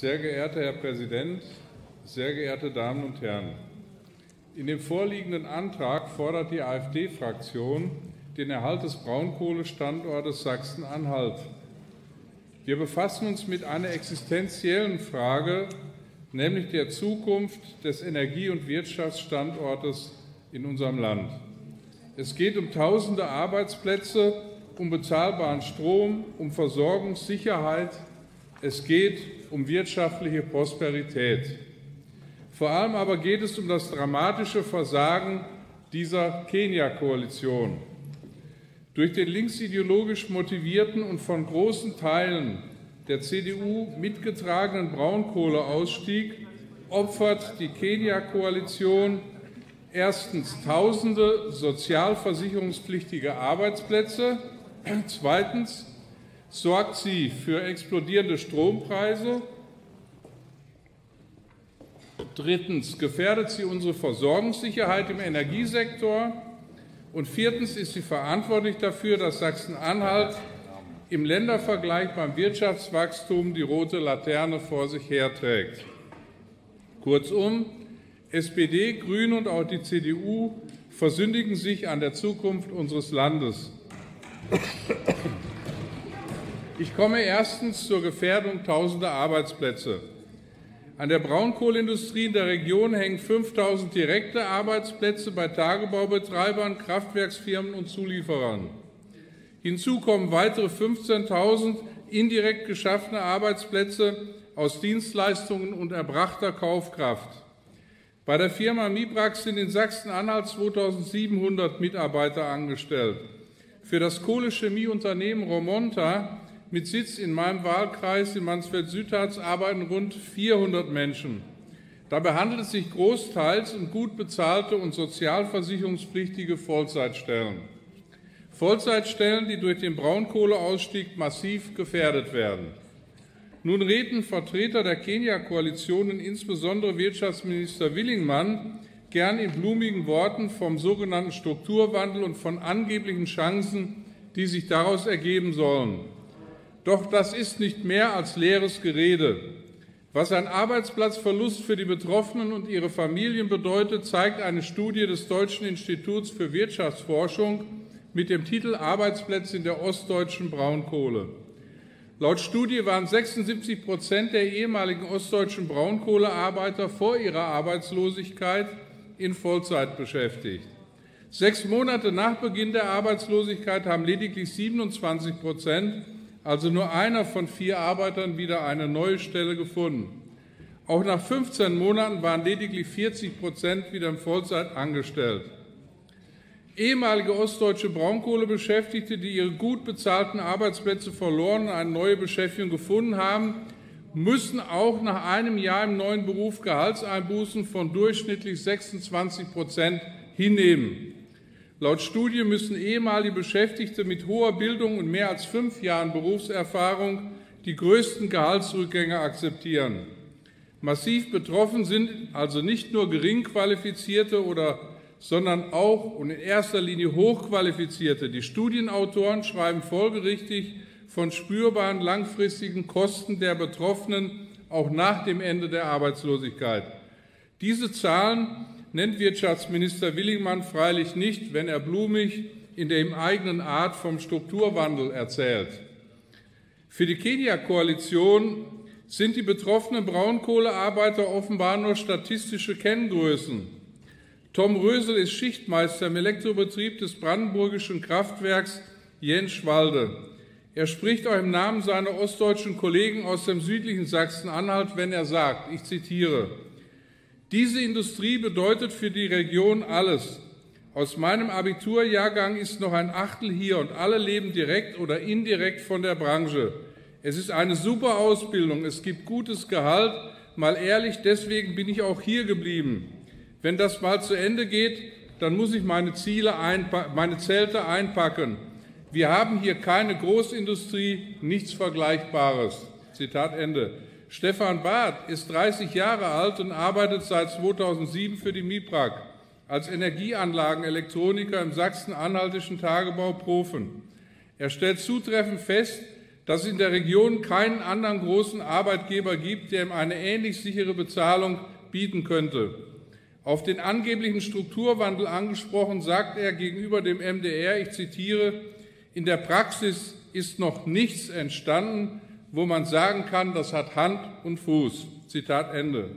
Sehr geehrter Herr Präsident, sehr geehrte Damen und Herren! In dem vorliegenden Antrag fordert die AfD-Fraktion den Erhalt des Braunkohlestandortes Sachsen-Anhalt. Wir befassen uns mit einer existenziellen Frage, nämlich der Zukunft des Energie- und Wirtschaftsstandortes in unserem Land. Es geht um tausende Arbeitsplätze, um bezahlbaren Strom, um Versorgungssicherheit. Es geht um wirtschaftliche Prosperität. Vor allem aber geht es um das dramatische Versagen dieser Kenia-Koalition. Durch den linksideologisch motivierten und von großen Teilen der CDU mitgetragenen Braunkohleausstieg opfert die Kenia-Koalition erstens tausende sozialversicherungspflichtige Arbeitsplätze, zweitens sorgt sie für explodierende Strompreise, drittens gefährdet sie unsere Versorgungssicherheit im Energiesektor und viertens ist sie verantwortlich dafür, dass Sachsen-Anhalt im Ländervergleich beim Wirtschaftswachstum die rote Laterne vor sich herträgt. Kurzum, SPD, Grüne und auch die CDU versündigen sich an der Zukunft unseres Landes. Ich komme erstens zur Gefährdung tausender Arbeitsplätze. An der Braunkohleindustrie in der Region hängen 5000 direkte Arbeitsplätze bei Tagebaubetreibern, Kraftwerksfirmen und Zulieferern. Hinzu kommen weitere 15.000 indirekt geschaffene Arbeitsplätze aus Dienstleistungen und erbrachter Kaufkraft. Bei der Firma Mibrax sind in Sachsen-Anhalt 2700 Mitarbeiter angestellt. Für das Kohlechemieunternehmen Romonta mit Sitz in meinem Wahlkreis in Mansfeld-Südharz arbeiten rund 400 Menschen. Dabei handelt es sich großteils um gut bezahlte und sozialversicherungspflichtige Vollzeitstellen. Vollzeitstellen, die durch den Braunkohleausstieg massiv gefährdet werden. Nun reden Vertreter der Kenia-Koalition, insbesondere Wirtschaftsminister Willingmann, gern in blumigen Worten vom sogenannten Strukturwandel und von angeblichen Chancen, die sich daraus ergeben sollen. Doch das ist nicht mehr als leeres Gerede. Was ein Arbeitsplatzverlust für die Betroffenen und ihre Familien bedeutet, zeigt eine Studie des Deutschen Instituts für Wirtschaftsforschung mit dem Titel Arbeitsplätze in der ostdeutschen Braunkohle. Laut Studie waren 76 Prozent der ehemaligen ostdeutschen Braunkohlearbeiter vor ihrer Arbeitslosigkeit in Vollzeit beschäftigt. Sechs Monate nach Beginn der Arbeitslosigkeit haben lediglich 27 Prozent also nur einer von vier Arbeitern wieder eine neue Stelle gefunden. Auch nach 15 Monaten waren lediglich 40 Prozent wieder in Vollzeit angestellt. Ehemalige ostdeutsche Braunkohlebeschäftigte, die ihre gut bezahlten Arbeitsplätze verloren und eine neue Beschäftigung gefunden haben, müssen auch nach einem Jahr im neuen Beruf Gehaltseinbußen von durchschnittlich 26 Prozent hinnehmen. Laut Studie müssen ehemalige Beschäftigte mit hoher Bildung und mehr als fünf Jahren Berufserfahrung die größten Gehaltsrückgänge akzeptieren. Massiv betroffen sind also nicht nur geringqualifizierte oder sondern auch und in erster Linie hochqualifizierte. Die Studienautoren schreiben folgerichtig von spürbaren langfristigen Kosten der Betroffenen auch nach dem Ende der Arbeitslosigkeit. Diese Zahlen nennt Wirtschaftsminister Willingmann freilich nicht, wenn er blumig in der ihm eigenen Art vom Strukturwandel erzählt. Für die Kenia-Koalition sind die betroffenen Braunkohlearbeiter offenbar nur statistische Kenngrößen. Tom Rösel ist Schichtmeister im Elektrobetrieb des brandenburgischen Kraftwerks Jenschwalde. Er spricht auch im Namen seiner ostdeutschen Kollegen aus dem südlichen Sachsen-Anhalt, wenn er sagt, ich zitiere, diese Industrie bedeutet für die Region alles. Aus meinem Abiturjahrgang ist noch ein Achtel hier und alle leben direkt oder indirekt von der Branche. Es ist eine super Ausbildung, es gibt gutes Gehalt. Mal ehrlich, deswegen bin ich auch hier geblieben. Wenn das mal zu Ende geht, dann muss ich meine, Ziele meine Zelte einpacken. Wir haben hier keine Großindustrie, nichts Vergleichbares. Zitat Ende. Stefan Barth ist 30 Jahre alt und arbeitet seit 2007 für die MIPRAG als Energieanlagenelektroniker im sachsen-anhaltischen Tagebau Profen. Er stellt zutreffend fest, dass es in der Region keinen anderen großen Arbeitgeber gibt, der ihm eine ähnlich sichere Bezahlung bieten könnte. Auf den angeblichen Strukturwandel angesprochen, sagt er gegenüber dem MDR, ich zitiere, in der Praxis ist noch nichts entstanden, wo man sagen kann, das hat Hand und Fuß. Zitat Ende.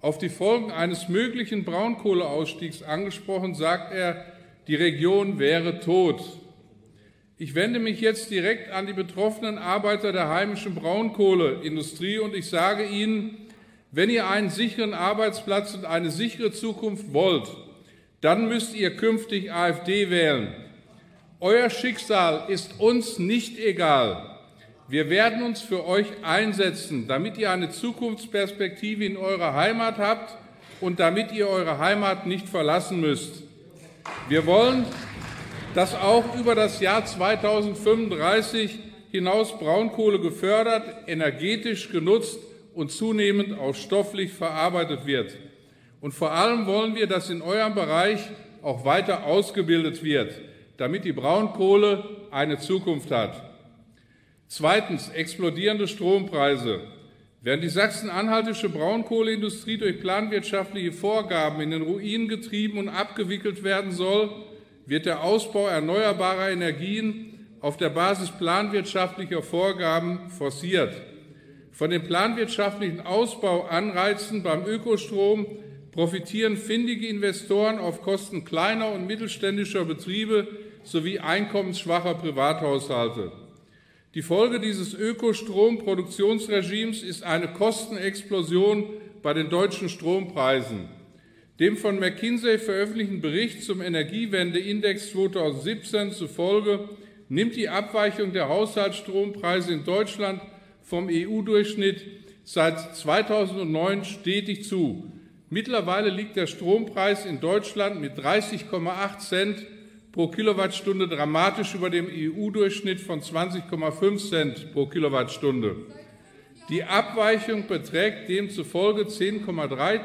Auf die Folgen eines möglichen Braunkohleausstiegs angesprochen, sagt er, die Region wäre tot. Ich wende mich jetzt direkt an die betroffenen Arbeiter der heimischen Braunkohleindustrie und ich sage Ihnen, wenn ihr einen sicheren Arbeitsplatz und eine sichere Zukunft wollt, dann müsst ihr künftig AfD wählen. Euer Schicksal ist uns nicht egal. Wir werden uns für euch einsetzen, damit ihr eine Zukunftsperspektive in eurer Heimat habt und damit ihr eure Heimat nicht verlassen müsst. Wir wollen, dass auch über das Jahr 2035 hinaus Braunkohle gefördert, energetisch genutzt und zunehmend auch stofflich verarbeitet wird. Und vor allem wollen wir, dass in eurem Bereich auch weiter ausgebildet wird damit die Braunkohle eine Zukunft hat. Zweitens, explodierende Strompreise. Während die sachsen-anhaltische Braunkohleindustrie durch planwirtschaftliche Vorgaben in den Ruin getrieben und abgewickelt werden soll, wird der Ausbau erneuerbarer Energien auf der Basis planwirtschaftlicher Vorgaben forciert. Von den planwirtschaftlichen Ausbauanreizen beim Ökostrom profitieren findige Investoren auf Kosten kleiner und mittelständischer Betriebe sowie einkommensschwacher Privathaushalte. Die Folge dieses Ökostromproduktionsregimes ist eine Kostenexplosion bei den deutschen Strompreisen. Dem von McKinsey veröffentlichten Bericht zum Energiewendeindex 2017 zufolge nimmt die Abweichung der Haushaltsstrompreise in Deutschland vom EU-Durchschnitt seit 2009 stetig zu. Mittlerweile liegt der Strompreis in Deutschland mit 30,8 Cent pro Kilowattstunde dramatisch über dem EU-Durchschnitt von 20,5 Cent pro Kilowattstunde. Die Abweichung beträgt demzufolge 10,3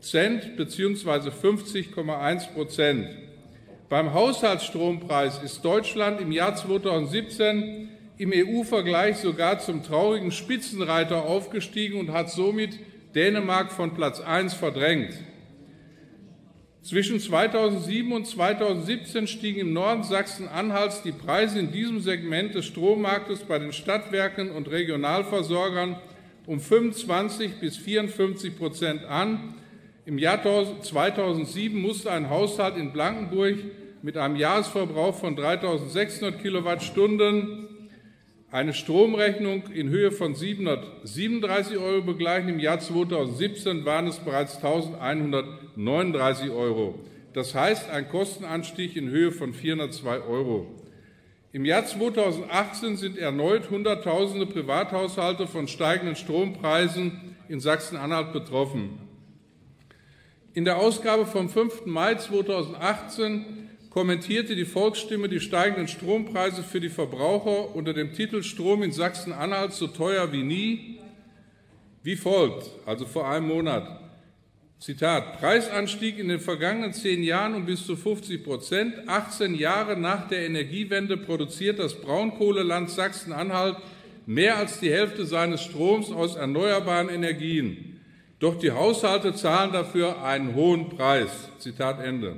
Cent bzw. 50,1 Prozent. Beim Haushaltsstrompreis ist Deutschland im Jahr 2017 im EU-Vergleich sogar zum traurigen Spitzenreiter aufgestiegen und hat somit Dänemark von Platz 1 verdrängt. Zwischen 2007 und 2017 stiegen im Norden Sachsen-Anhalts die Preise in diesem Segment des Strommarktes bei den Stadtwerken und Regionalversorgern um 25 bis 54 Prozent an. Im Jahr 2007 musste ein Haushalt in Blankenburg mit einem Jahresverbrauch von 3.600 Kilowattstunden eine Stromrechnung in Höhe von 737 Euro begleichen. Im Jahr 2017 waren es bereits 1139 Euro. Das heißt ein Kostenanstieg in Höhe von 402 Euro. Im Jahr 2018 sind erneut Hunderttausende Privathaushalte von steigenden Strompreisen in Sachsen-Anhalt betroffen. In der Ausgabe vom 5. Mai 2018 kommentierte die Volksstimme die steigenden Strompreise für die Verbraucher unter dem Titel Strom in Sachsen-Anhalt so teuer wie nie wie folgt, also vor einem Monat. Zitat, Preisanstieg in den vergangenen zehn Jahren um bis zu 50 Prozent. 18 Jahre nach der Energiewende produziert das Braunkohleland Sachsen-Anhalt mehr als die Hälfte seines Stroms aus erneuerbaren Energien. Doch die Haushalte zahlen dafür einen hohen Preis. Zitat Ende.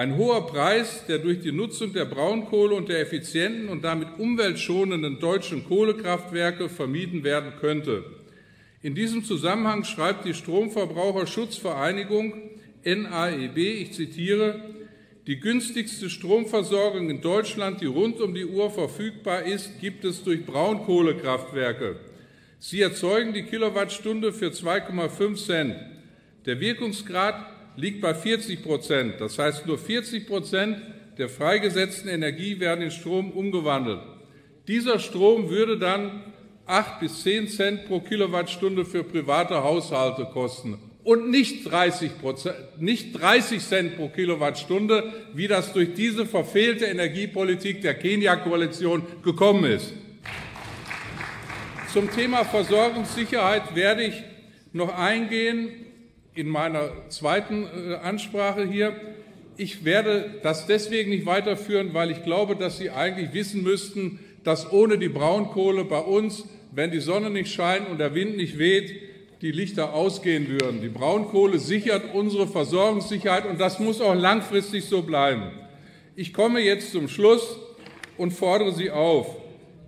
Ein hoher Preis, der durch die Nutzung der Braunkohle und der effizienten und damit umweltschonenden deutschen Kohlekraftwerke vermieden werden könnte. In diesem Zusammenhang schreibt die Stromverbraucherschutzvereinigung NAEB, ich zitiere, die günstigste Stromversorgung in Deutschland, die rund um die Uhr verfügbar ist, gibt es durch Braunkohlekraftwerke. Sie erzeugen die Kilowattstunde für 2,5 Cent. Der Wirkungsgrad liegt bei 40 Prozent. Das heißt, nur 40 Prozent der freigesetzten Energie werden in Strom umgewandelt. Dieser Strom würde dann 8 bis 10 Cent pro Kilowattstunde für private Haushalte kosten und nicht 30, Prozent, nicht 30 Cent pro Kilowattstunde, wie das durch diese verfehlte Energiepolitik der Kenia-Koalition gekommen ist. Zum Thema Versorgungssicherheit werde ich noch eingehen in meiner zweiten äh, Ansprache hier. Ich werde das deswegen nicht weiterführen, weil ich glaube, dass Sie eigentlich wissen müssten, dass ohne die Braunkohle bei uns, wenn die Sonne nicht scheint und der Wind nicht weht, die Lichter ausgehen würden. Die Braunkohle sichert unsere Versorgungssicherheit und das muss auch langfristig so bleiben. Ich komme jetzt zum Schluss und fordere Sie auf.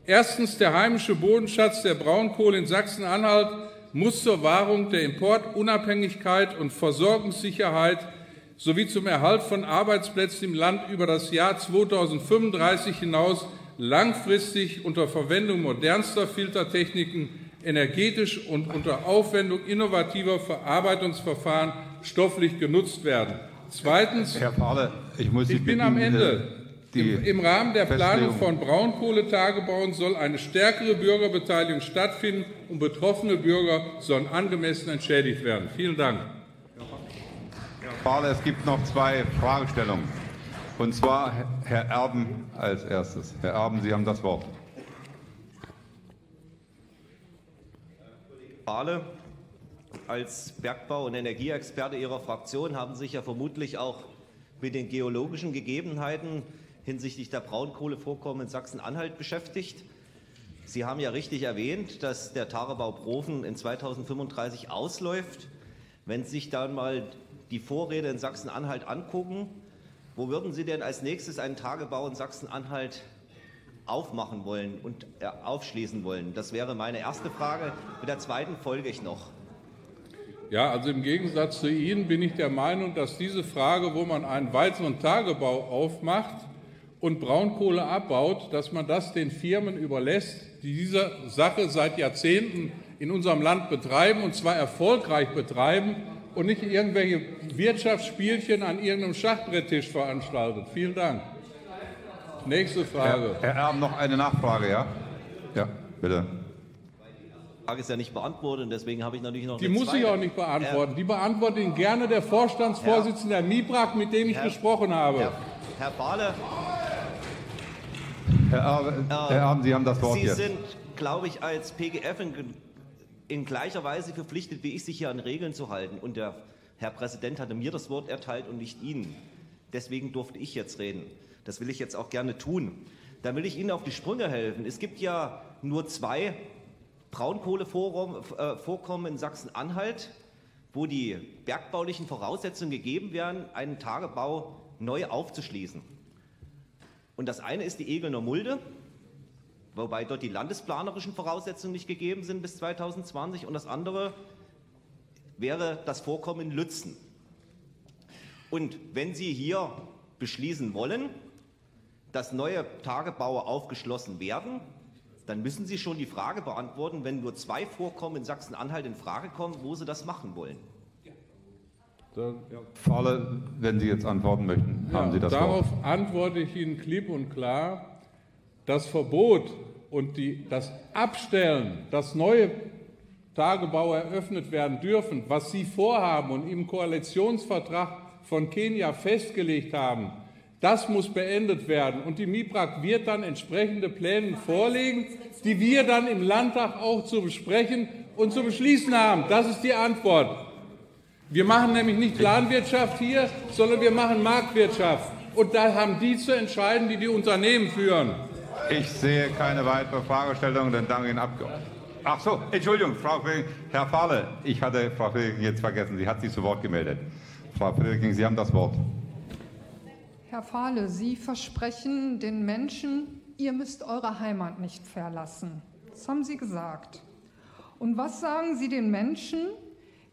Erstens, der heimische Bodenschatz der Braunkohle in Sachsen-Anhalt muss zur Wahrung der Importunabhängigkeit und Versorgungssicherheit sowie zum Erhalt von Arbeitsplätzen im Land über das Jahr 2035 hinaus langfristig unter Verwendung modernster Filtertechniken energetisch und unter Aufwendung innovativer Verarbeitungsverfahren stofflich genutzt werden. Zweitens, Herr Pahle, ich muss ich bin bitten, am Ende. Die Im, Im Rahmen der Planung von Braunkohletagebauen soll eine stärkere Bürgerbeteiligung stattfinden und betroffene Bürger sollen angemessen entschädigt werden. Vielen Dank. Herr Pahle, es gibt noch zwei Fragestellungen. Und zwar Herr Erben als erstes. Herr Erben, Sie haben das Wort. Pahle, als Bergbau- und Energieexperte Ihrer Fraktion haben Sie sich ja vermutlich auch mit den geologischen Gegebenheiten hinsichtlich der Braunkohlevorkommen in Sachsen-Anhalt beschäftigt. Sie haben ja richtig erwähnt, dass der Tagebau Profen in 2035 ausläuft. Wenn Sie sich dann mal die Vorräte in Sachsen-Anhalt angucken, wo würden Sie denn als nächstes einen Tagebau in Sachsen-Anhalt aufmachen wollen und äh, aufschließen wollen? Das wäre meine erste Frage. Mit der zweiten folge ich noch. Ja, also im Gegensatz zu Ihnen bin ich der Meinung, dass diese Frage, wo man einen weiteren Tagebau aufmacht und Braunkohle abbaut, dass man das den Firmen überlässt, die diese Sache seit Jahrzehnten in unserem Land betreiben und zwar erfolgreich betreiben und nicht irgendwelche Wirtschaftsspielchen an irgendeinem Schachbretttisch veranstaltet. Vielen Dank. Nächste Frage. Herr, Herr Erben, noch eine Nachfrage, ja? Ja, bitte. Die Frage ist ja nicht beantwortet und deswegen habe ich natürlich noch Die eine muss ich zweite. auch nicht beantworten. Die beantwortet Ihnen gerne der Vorstandsvorsitzende der MIBRAG, mit dem ich Herr- gesprochen habe. Herr, Herr Bahle, Herr Erben, Erben, Sie haben das Wort Sie jetzt. sind, glaube ich, als PGF in, in gleicher Weise verpflichtet, wie ich, sich hier an Regeln zu halten. Und der Herr Präsident hatte mir das Wort erteilt und nicht Ihnen. Deswegen durfte ich jetzt reden. Das will ich jetzt auch gerne tun. Da will ich Ihnen auf die Sprünge helfen. Es gibt ja nur zwei Braunkohlevorkommen in Sachsen-Anhalt, wo die bergbaulichen Voraussetzungen gegeben werden, einen Tagebau neu aufzuschließen. Und das eine ist die Egelner Mulde, wobei dort die landesplanerischen Voraussetzungen nicht gegeben sind bis 2020. Und das andere wäre das Vorkommen Lützen. Und wenn Sie hier beschließen wollen, dass neue Tagebaue aufgeschlossen werden, dann müssen Sie schon die Frage beantworten, wenn nur zwei Vorkommen in Sachsen-Anhalt in Frage kommen, wo Sie das machen wollen. Fahle, wenn Sie jetzt antworten möchten, Ja, haben Sie das darauf Wort. antworte ich Ihnen klipp und klar, das Verbot und die, das Abstellen, dass neue Tagebaue eröffnet werden dürfen, was Sie vorhaben und im Koalitionsvertrag von Kenia festgelegt haben, das muss beendet werden. Und die MIPRAG wird dann entsprechende Pläne vorlegen, die wir dann im Landtag auch zu besprechen und zu beschließen haben. Das ist die Antwort. Wir machen nämlich nicht Planwirtschaft hier, sondern wir machen Marktwirtschaft. Und da haben die zu entscheiden, die die Unternehmen führen. Ich sehe keine weitere Fragestellung, dann danke Ihnen ab. Ach so, Entschuldigung, Frau Friedrich, Herr Fahle, ich hatte Frau Friedrich jetzt vergessen, sie hat sich zu Wort gemeldet. Frau Friedrich, Sie haben das Wort. Herr Fahle, Sie versprechen den Menschen, ihr müsst eure Heimat nicht verlassen. Das haben Sie gesagt. Und was sagen Sie den Menschen,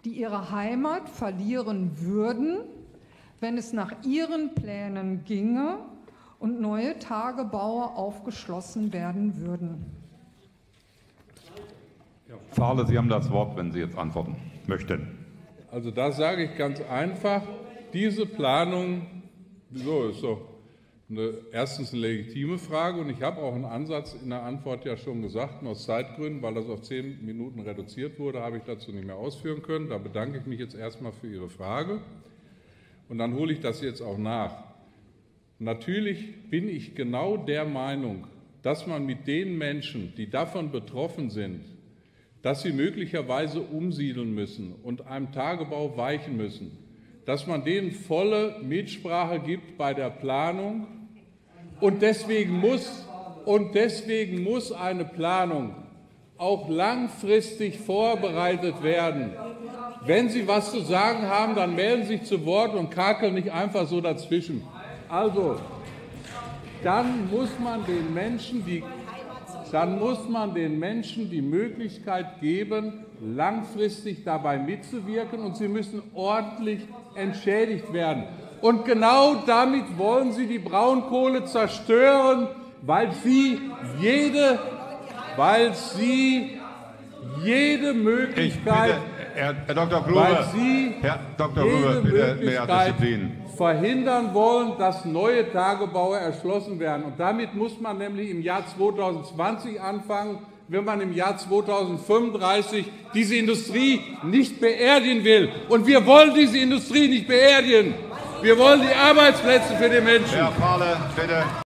die ihre Heimat verlieren würden, wenn es nach Ihren Plänen ginge und neue Tagebaue aufgeschlossen werden würden? Fahle, Sie haben das Wort, wenn Sie jetzt antworten möchten. Also da sage ich ganz einfach, diese Planung, so ist doch eine, erstens eine legitime Frage und ich habe auch einen Ansatz in der Antwort ja schon gesagt, nur aus Zeitgründen, weil das auf zehn Minuten reduziert wurde, habe ich dazu nicht mehr ausführen können. Da bedanke ich mich jetzt erstmal für Ihre Frage und dann hole ich das jetzt auch nach. Natürlich bin ich genau der Meinung, dass man mit den Menschen, die davon betroffen sind, dass sie möglicherweise umsiedeln müssen und einem Tagebau weichen müssen, dass man denen volle Mitsprache gibt bei der Planung und deswegen muss Und deswegen muss eine Planung auch langfristig vorbereitet werden. Wenn Sie was zu sagen haben, dann melden Sie sich zu Wort und kakeln nicht einfach so dazwischen. Also, dann muss man den Menschen die dann muss man den Menschen die Möglichkeit geben, langfristig dabei mitzuwirken, und sie müssen ordentlich entschädigt werden. Und genau damit wollen Sie die Braunkohle zerstören, weil Sie jede, weil Sie jede Möglichkeit, Herr, Herr Dr. Gruber, weil Sie Herr Dr. jede Gruber, bitte mehr Möglichkeit Disziplin. verhindern wollen, dass neue Tagebaue erschlossen werden. Und damit muss man nämlich im Jahr 2020 anfangen, wenn man im Jahr 2035 diese Industrie nicht beerdigen will. Und wir wollen diese Industrie nicht beerdigen. Wir wollen die Arbeitsplätze für die Menschen. Herr Fahle, bitte.